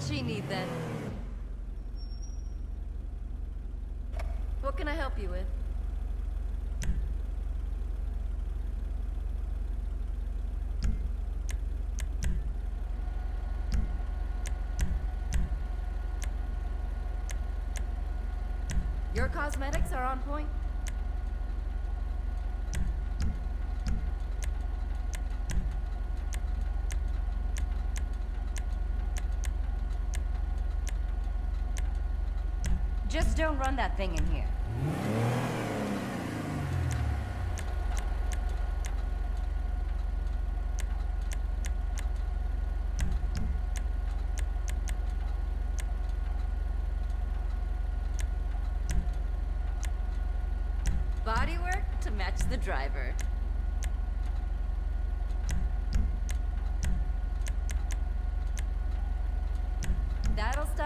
she need then? What can I help you with? Your cosmetics are on point? Just don't run that thing in here. Bodywork to match the driver. That'll stop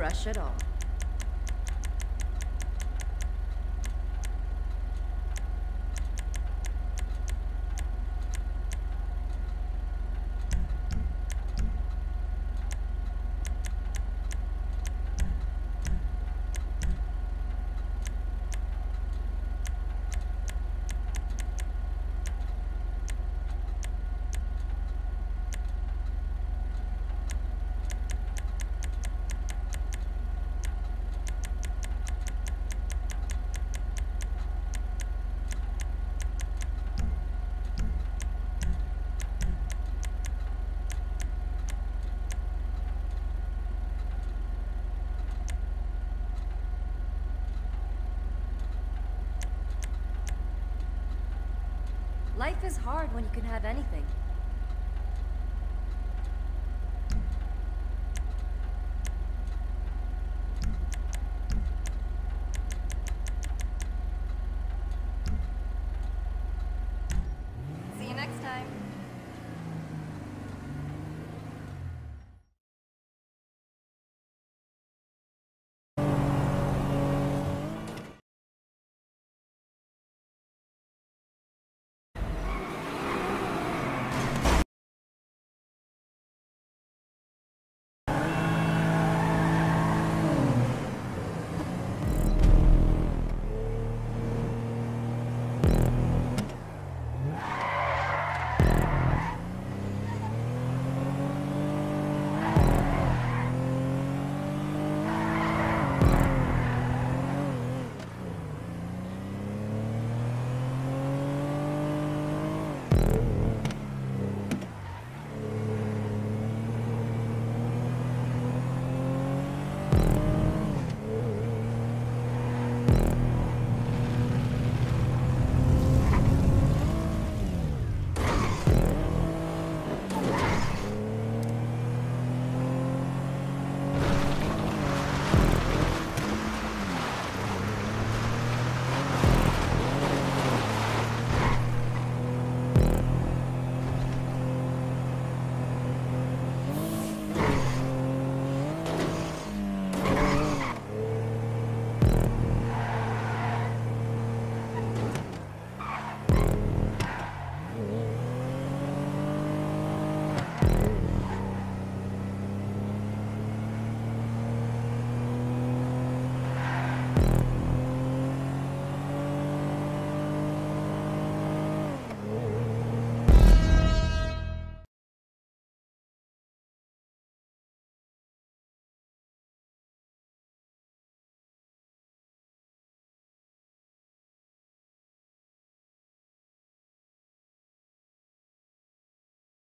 rush at all. Life is hard when you can have anything.